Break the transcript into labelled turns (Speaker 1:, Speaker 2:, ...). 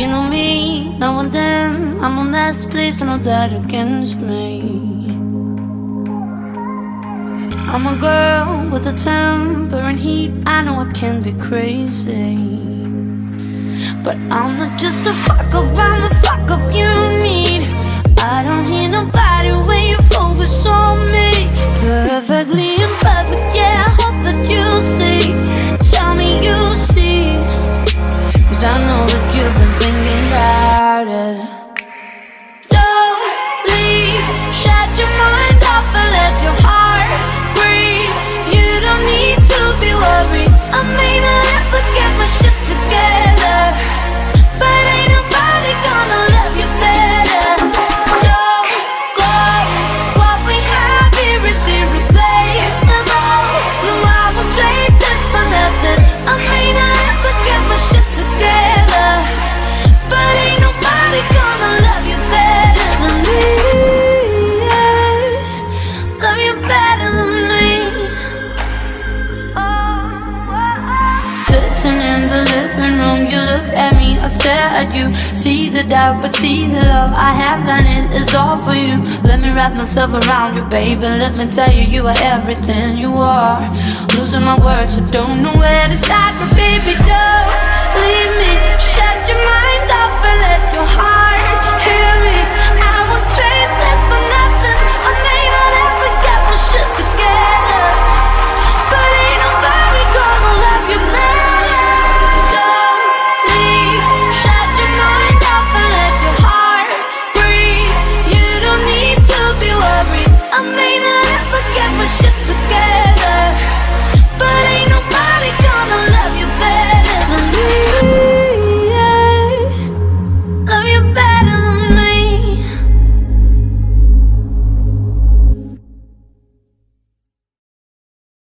Speaker 1: You know me, now and then I'm a mess, please don't hold that against me. I'm a girl with a temper and heat I know I can be crazy. But I'm not just a fuck up, I'm the fuck up you need. I don't hear nobody when you focus on me. Perfectly imperfect, yeah, I hope that you see. Tell me you see. Cause I know Sitting in the living room, you look at me, I stare at you. See the doubt, but see the love I have, and it is all for you. Let me wrap myself around you, baby. Let me tell you, you are everything you are. Losing my words, I don't know where to start But baby, don't